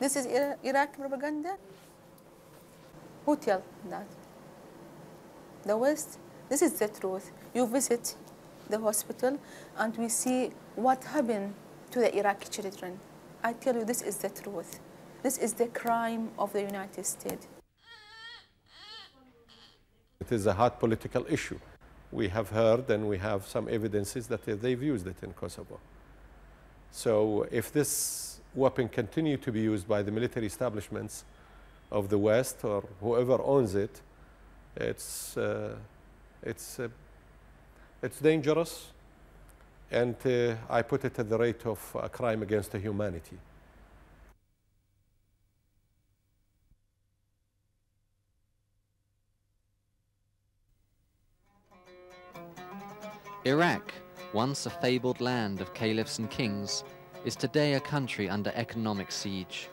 This is Ira- Iraqi propaganda? Who tell that? The West? This is the truth. You visit the hospital and we see what happened to the Iraqi children. I tell you, this is the truth. This is the crime of the United States. It is a hot political issue. We have heard and we have some evidences that they've used it in Kosovo. So if this weapon continue to be used by the military establishments of the West or whoever owns it, it's, uh, it's, uh, it's dangerous and uh, I put it at the rate of a crime against humanity. Iraq, once a fabled land of caliphs and kings, is today a country under economic siege.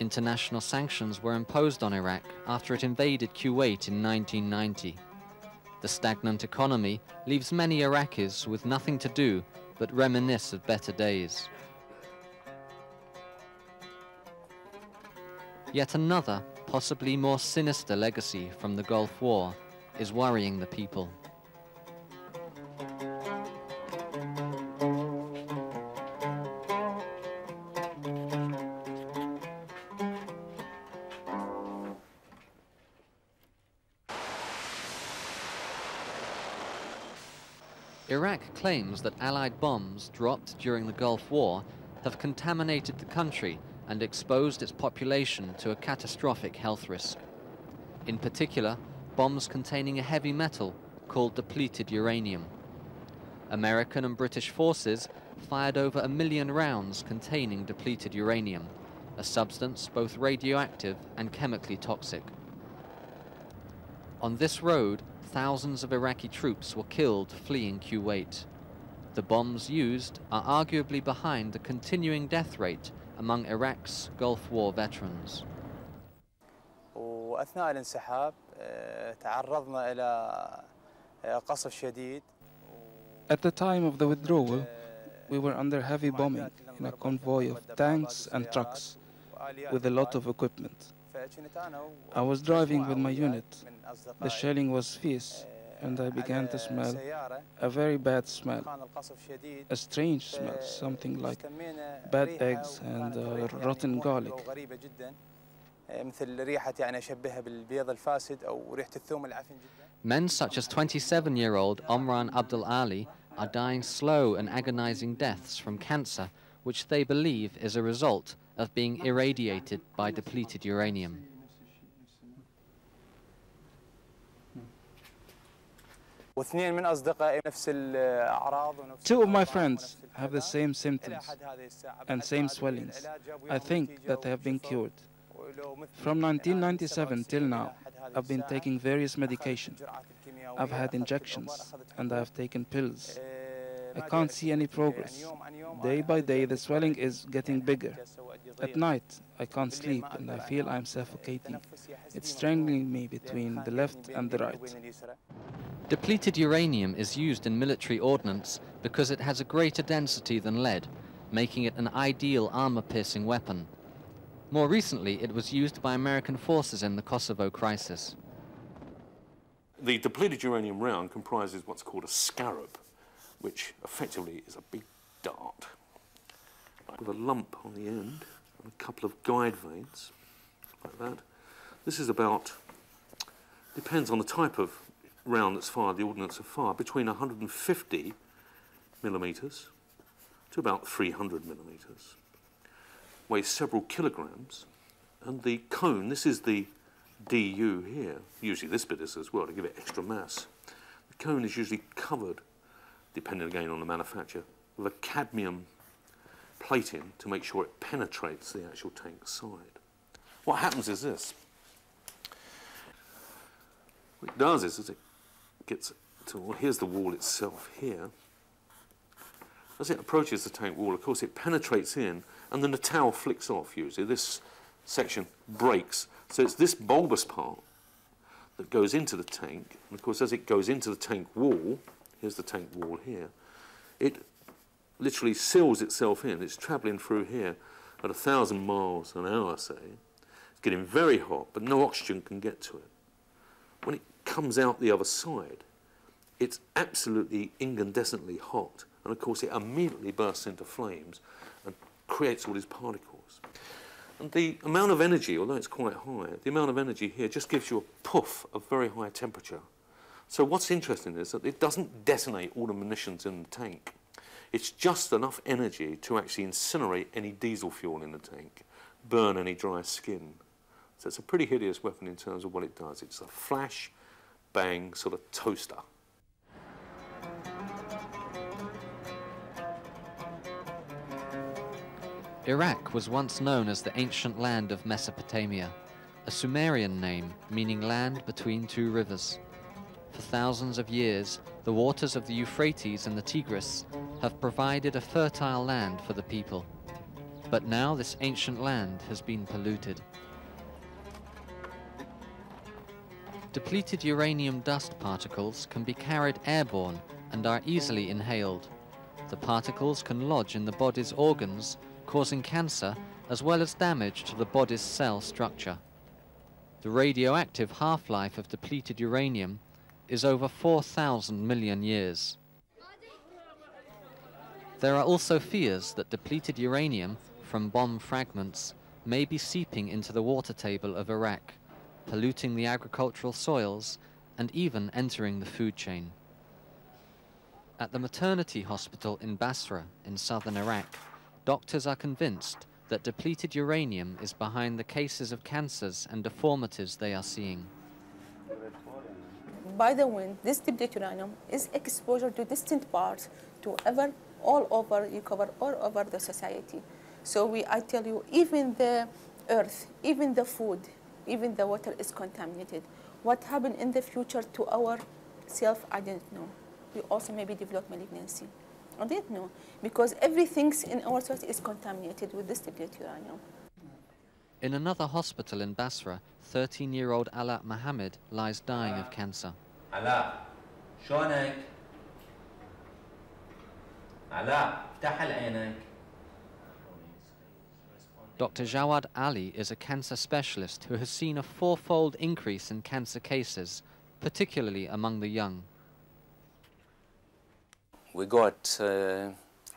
International sanctions were imposed on Iraq after it invaded Kuwait in 1990. The stagnant economy leaves many Iraqis with nothing to do but reminisce of better days. Yet another, possibly more sinister legacy from the Gulf War is worrying the people. Iraq claims that Allied bombs dropped during the Gulf War have contaminated the country and exposed its population to a catastrophic health risk. In particular, bombs containing a heavy metal called depleted uranium. American and British forces fired over a million rounds containing depleted uranium, a substance both radioactive and chemically toxic. On this road, thousands of Iraqi troops were killed fleeing Kuwait. The bombs used are arguably behind the continuing death rate among Iraq's Gulf War veterans. واثناء الانسحاب آه، تعرضنا الى آه، قصف شديد At the time of the withdrawal, we were under heavy bombing in a convoy of tanks and trucks with a lot of equipment. I was driving with my unit. the shelling was fierce, and I began to smell a very bad smell, a strange smell, something like bad eggs and uh, rotten garlic. Men such as 27-year-old Omran Abdul Ali are dying slow and agonizing deaths from cancer, which they believe is a result of being irradiated by depleted uranium. Two of my friends have the same symptoms and same swellings. I think that they have been cured. From 1997 till now, I've been taking various medication. I've had injections and I've taken pills. I can't see any progress. Day by day, the swelling is getting bigger. At night, I can't sleep and I feel I'm suffocating. It's strangling me between the left and the right. Depleted uranium is used in military ordnance because it has a greater density than lead, making it an ideal armor-piercing weapon. More recently, it was used by American forces in the Kosovo crisis. The depleted uranium round comprises what's called a scarab, which effectively is a big dart with a lump on the end and a couple of guide vanes like that. This is about, depends on the type of round that's fired, the ordnance of fire, between 150 millimetres to about 300 millimetres. Weighs several kilograms, and the cone, this is the DU here, usually this bit is as well to give it extra mass. The cone is usually covered, depending again on the manufacturer, with a cadmium plating to make sure it penetrates the actual tank side. What happens is this. What it does is, as it gets to, well, here's the wall itself here. As it approaches the tank wall, of course, it penetrates in, and then the towel flicks off usually. This section breaks. So it's this bulbous part that goes into the tank. And of course, as it goes into the tank wall, here's the tank wall here, it literally seals itself in. It's travelling through here. at a thousand miles an hour, say, it's getting very hot, but no oxygen can get to it. When it comes out the other side, it's absolutely incandescently hot, and of course it immediately bursts into flames and creates all these particles. And the amount of energy, although it's quite high, the amount of energy here just gives you a puff of very high temperature. So what's interesting is that it doesn't detonate all the munitions in the tank. It's just enough energy to actually incinerate any diesel fuel in the tank, burn any dry skin. So it's a pretty hideous weapon in terms of what it does. It's a flash, bang sort of toaster. Iraq was once known as the ancient land of Mesopotamia, a Sumerian name meaning land between two rivers. For thousands of years, the waters of the Euphrates and the Tigris have provided a fertile land for the people. But now this ancient land has been polluted. Depleted uranium dust particles can be carried airborne and are easily inhaled. The particles can lodge in the body's organs causing cancer as well as damage to the body's cell structure. The radioactive half-life of depleted uranium is over 4,000 million years. There are also fears that depleted uranium from bomb fragments may be seeping into the water table of Iraq, polluting the agricultural soils and even entering the food chain. At the maternity hospital in Basra in southern Iraq, doctors are convinced that depleted uranium is behind the cases of cancers and deformities they are seeing. By the wind, this depleted uranium is exposure to distant parts, to ever, all over, you cover all over the society. So we, I tell you, even the earth, even the food, even the water is contaminated. What happened in the future to our self, I don't know. We also maybe develop malignancy. I didn't know because everything in our society is contaminated with this depleted uranium. In another hospital in Basra, 13-year-old Ala Mohammed lies dying of cancer. علاء شلونك؟ علاء افتح عينك Dr. Jawad Ali is a cancer specialist who has seen a fourfold increase in cancer cases, particularly among the young. We got uh,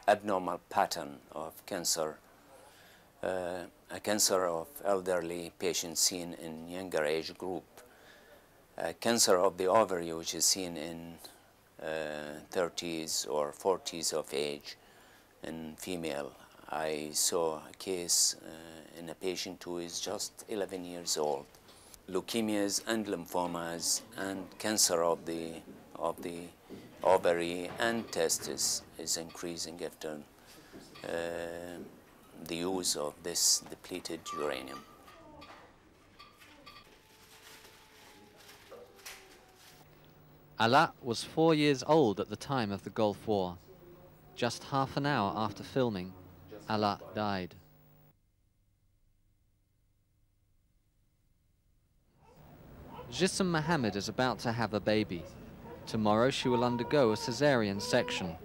abnormal pattern of cancer, uh, a cancer of elderly patients seen in younger age group, a cancer of the ovary which is seen in uh, 30s or 40s of age in female. I saw a case uh, in a patient who is just 11 years old. Leukemias and lymphomas and cancer of the, of the ovary and testis is increasing after uh, the use of this depleted uranium. Alat was four years old at the time of the Gulf War. Just half an hour after filming, Ala died. Jism Mohammed is about to have a baby. Tomorrow she will undergo a caesarean section.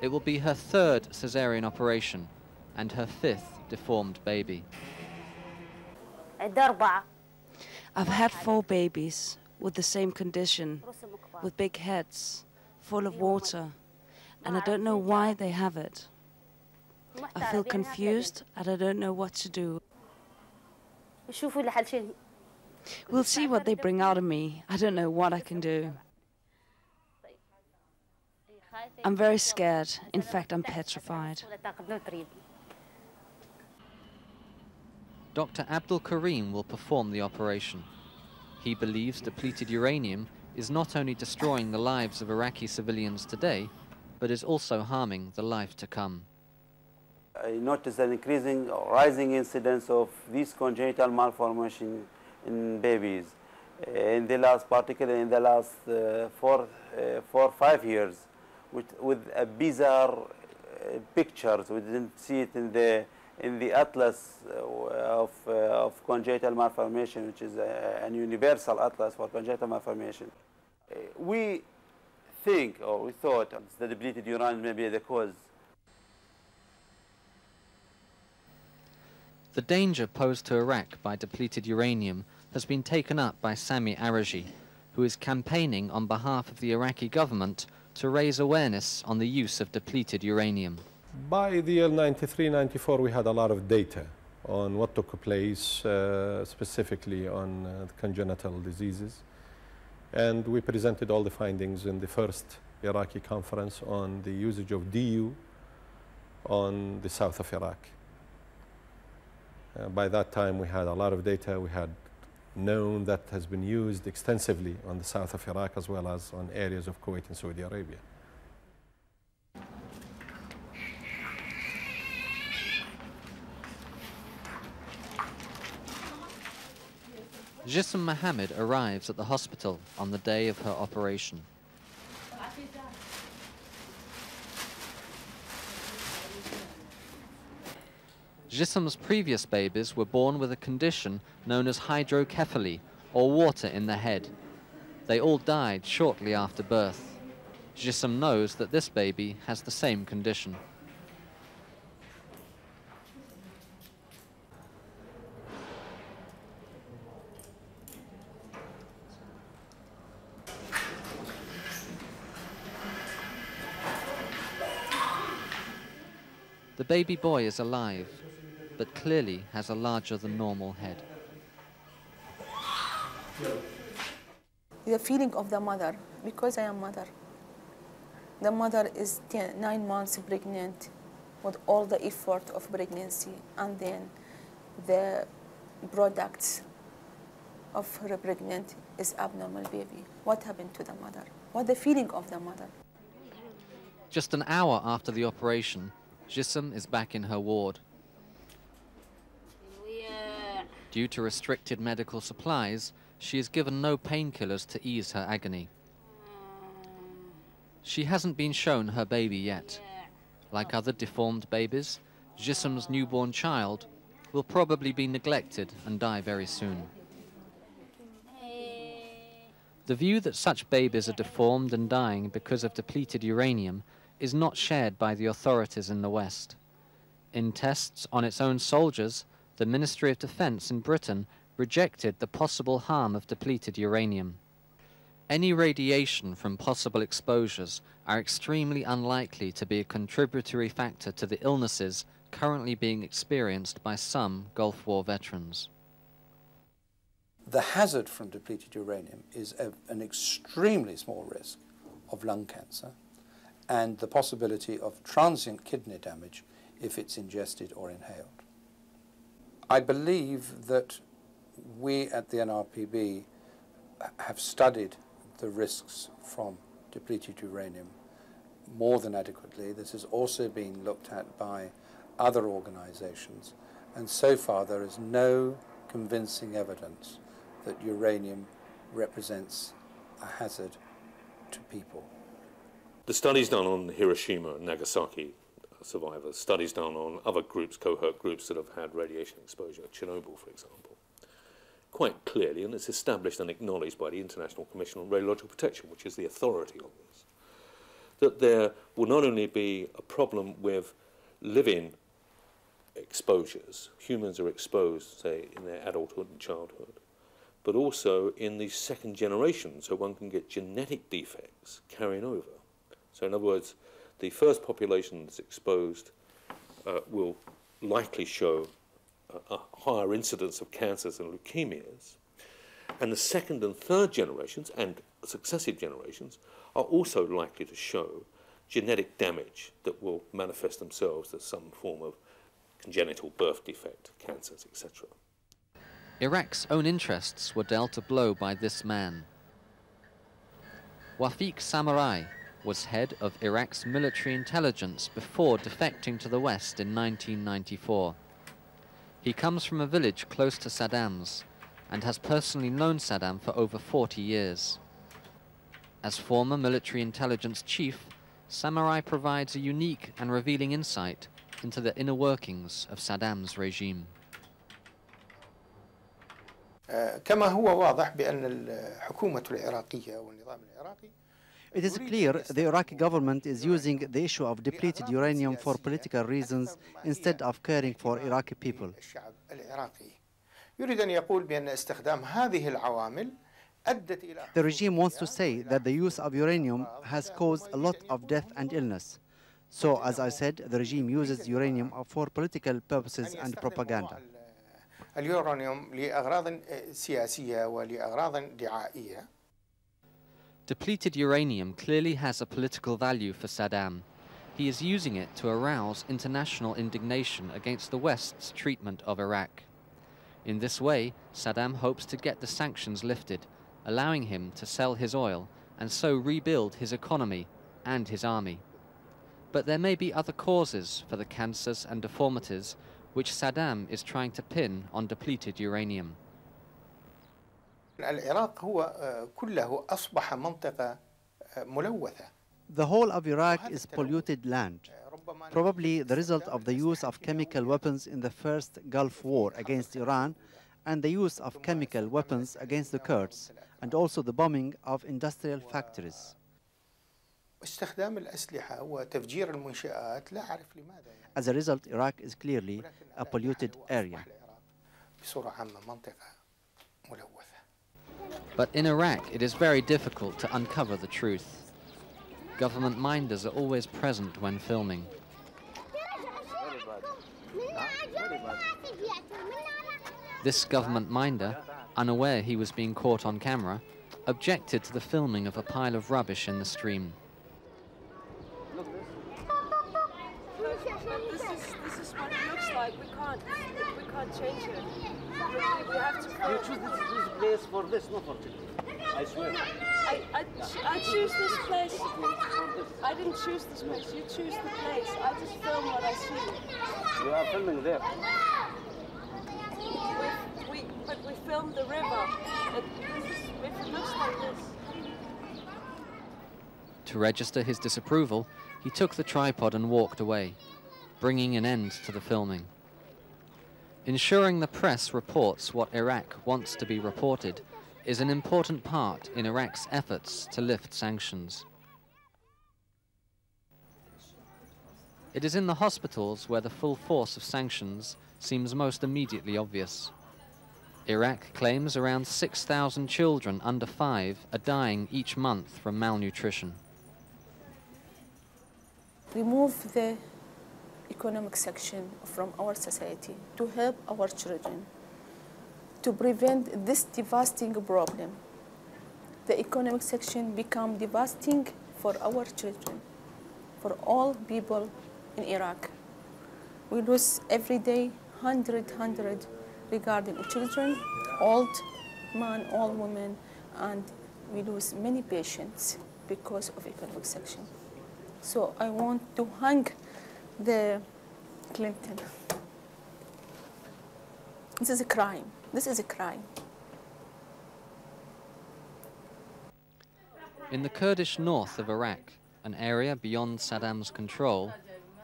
It will be her third caesarean operation and her fifth deformed baby. I've had four babies with the same condition, with big heads, full of water, and I don't know why they have it. I feel confused and I don't know what to do. We'll see what they bring out of me. I don't know what I can do. I'm very scared. In fact, I'm petrified. Dr. Abdul Karim will perform the operation. He believes depleted uranium is not only destroying the lives of Iraqi civilians today, but is also harming the life to come. I noticed an increasing or rising incidence of these congenital malformation in babies in the last, particularly in the last uh, four, uh, four, five years, with, with a bizarre uh, pictures. We didn't see it in the in the atlas of, uh, of congenital malformation, which is a, an universal atlas for congenital malformation. Uh, we think, or we thought, the depleted uranium may be the cause. The danger posed to Iraq by depleted uranium has been taken up by Sami Araji, who is campaigning on behalf of the Iraqi government to raise awareness on the use of depleted uranium. By the year 93, 94, we had a lot of data on what took place, uh, specifically on uh, congenital diseases. And we presented all the findings in the first Iraqi conference on the usage of DU on the south of Iraq. Uh, by that time, we had a lot of data. We had known that has been used extensively on the south of Iraq as well as on areas of Kuwait and Saudi Arabia. Jism Mohammed arrives at the hospital on the day of her operation. Jism's previous babies were born with a condition known as hydrocephaly, or water in the head. They all died shortly after birth. Jism knows that this baby has the same condition. The baby boy is alive, but clearly has a larger than normal head. The feeling of the mother, because I am mother. The mother is ten, nine months pregnant with all the effort of pregnancy and then the products of her pregnant is abnormal baby. What happened to the mother? What the feeling of the mother? Just an hour after the operation, Jism is back in her ward. Due to restricted medical supplies, she is given no painkillers to ease her agony. She hasn't been shown her baby yet. Like other deformed babies, Jism's newborn child will probably be neglected and die very soon. The view that such babies are deformed and dying because of depleted uranium is not shared by the authorities in the West. In tests on its own soldiers, the Ministry of Defense in Britain rejected the possible harm of depleted uranium. Any radiation from possible exposures are extremely unlikely to be a contributory factor to the illnesses currently being experienced by some Gulf War veterans. The hazard from depleted uranium is a, an extremely small risk of lung cancer and the possibility of transient kidney damage if it's ingested or inhaled. I believe that we at the NRPB have studied the risks from depleted uranium more than adequately. This has also been looked at by other organizations, and so far there is no convincing evidence that uranium represents a hazard to people. The studies done on Hiroshima and Nagasaki survivors, studies done on other groups, cohort groups that have had radiation exposure, Chernobyl, for example, quite clearly, and it's established and acknowledged by the International Commission on Radiological Protection, which is the authority on this, that there will not only be a problem with living exposures, humans are exposed, say, in their adulthood and childhood, but also in the second generation, so one can get genetic defects carrying over. So in other words, the first population that's exposed uh, will likely show a, higher incidence of cancers and leukemias. And the second and third generations and successive generations are also likely to show genetic damage that will manifest themselves as some form of congenital birth defect, cancers, etc. Iraq's own interests were dealt a blow by this man. Wafiq Samarrai was head of Iraq's military intelligence before defecting to the West in 1994. He comes from a village close to Saddam's and has personally known Saddam for over 40 years. As former military intelligence chief, Samarrai provides a unique and revealing insight into the inner workings of Saddam's regime. Uh, كما هو واضح بأن الحكومة العراقية والنظام العراقي It is clear the Iraqi government is using the issue of depleted uranium for political reasons instead of caring for Iraqi people. الشعب العراقي يريد أن يقول بأن استخدام هذه العوامل أدت إلى The regime wants to say that the use of uranium has caused a lot of death and illness. So, as I said, the regime uses uranium for political purposes and propaganda. اليورانيوم لأغراض سياسية ولأغراض دعائية Depleted uranium clearly has a political value for Saddam. He is using it to arouse international indignation against the West's treatment of Iraq. In this way, Saddam hopes to get the sanctions lifted, allowing him to sell his oil and so rebuild his economy and his army. But there may be other causes for the cancers and deformities which Saddam is trying to pin on depleted uranium. العراق هو آه، كله أصبح منطقة آه، ملوثة The whole of Iraq is polluted land, probably the result of the use of chemical weapons in the first Gulf War against Iran and the use of chemical weapons against the Kurds, and also the bombing of industrial factories. استخدام الأسلحة وتفجير المنشآت لا أعرف لماذا يعني As a result, Iraq is clearly a polluted area. But in Iraq, it is very difficult to uncover the truth. Government minders are always present when filming. This government minder, unaware he was being caught on camera, objected to the filming of a pile of rubbish in the stream. This is, this is what it looks like. We can't, we can't change it. We, we have to. You choose this, this place for this, not for children. I swear. I, I, I choose this place. I didn't choose this place. You choose the place. I just film what I see. You are filming there. We, we, but we filmed the river. It, if it looks like this. To register his disapproval, he took the tripod and walked away, bringing an end to the filming. Ensuring the press reports what Iraq wants to be reported is an important part in Iraq's efforts to lift sanctions. It is in the hospitals where the full force of sanctions seems most immediately obvious. Iraq claims around 6,000 children under five are dying each month from malnutrition. remove the economic section from our society to help our children to prevent this devastating problem. The economic section become devastating for our children for all people in iraq. We lose every day 100 100 regarding children old man old women and we lose many patients because of economic section. So I want to hang the Clinton. This is a crime. This is a crime. In the Kurdish north of Iraq, an area beyond Saddam's control,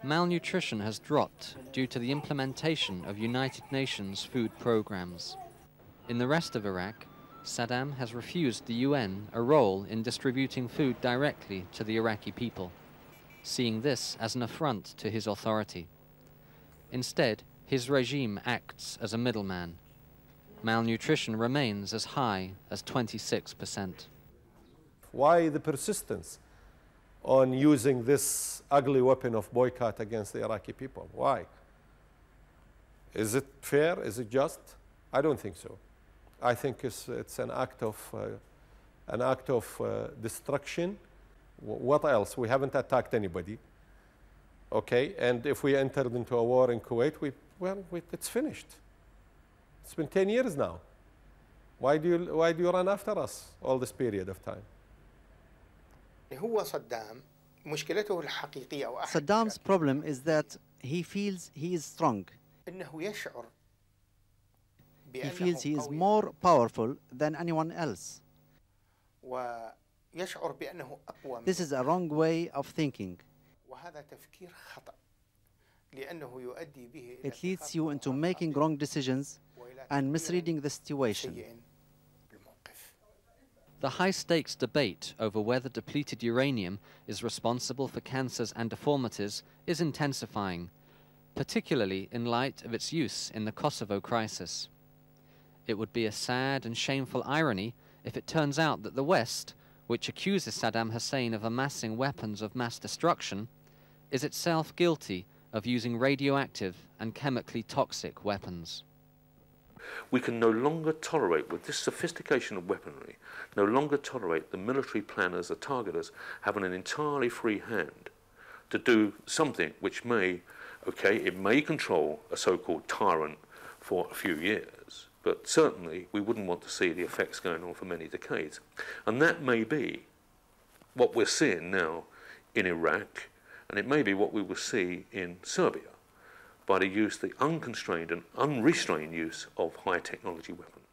malnutrition has dropped due to the implementation of United Nations food programs. In the rest of Iraq, Saddam has refused the UN a role in distributing food directly to the Iraqi people, seeing this as an affront to his authority. Instead, his regime acts as a middleman. Malnutrition remains as high as 26%. Why the persistence on using this ugly weapon of boycott against the Iraqi people? Why? Is it fair? Is it just? I don't think so. I think it's, it's an act of, uh, an act of uh, destruction. W- what else? We haven't attacked anybody. Okay, and if we entered into a war in Kuwait, we, well, we, it's finished. It's been 10 years now. Why do, you, why do you run after us all this period of time? هو صدام مشكلته الحقيقية أو أحد Saddam's problem is that he feels he is strong. أنه يشعر He بأنه feels he is قوي more powerful than anyone else. ويشعر بأنه أقوى This is a wrong way of thinking. وهذا تفكير خطأ لأنه يؤدي به إلى It leads you into making wrong decisions and misreading the situation. سيء بالموقف The high stakes debate over whether depleted uranium is responsible for cancers and deformities is intensifying, particularly in light of its use in the Kosovo crisis. It would be a sad and shameful irony if it turns out that the West, which accuses Saddam Hussein of amassing weapons of mass destruction, is itself guilty of using radioactive and chemically toxic weapons. We can no longer tolerate, with this sophistication of weaponry, no longer tolerate the military planners, the targeters, having an entirely free hand to do something which may, okay, it may control a so-called tyrant for a few years, but certainly we wouldn't want to see the effects going on for many decades. And that may be what we're seeing now in Iraq, and it may be what we will see in Serbia by the use, the unconstrained and unrestrained use of high technology weapons.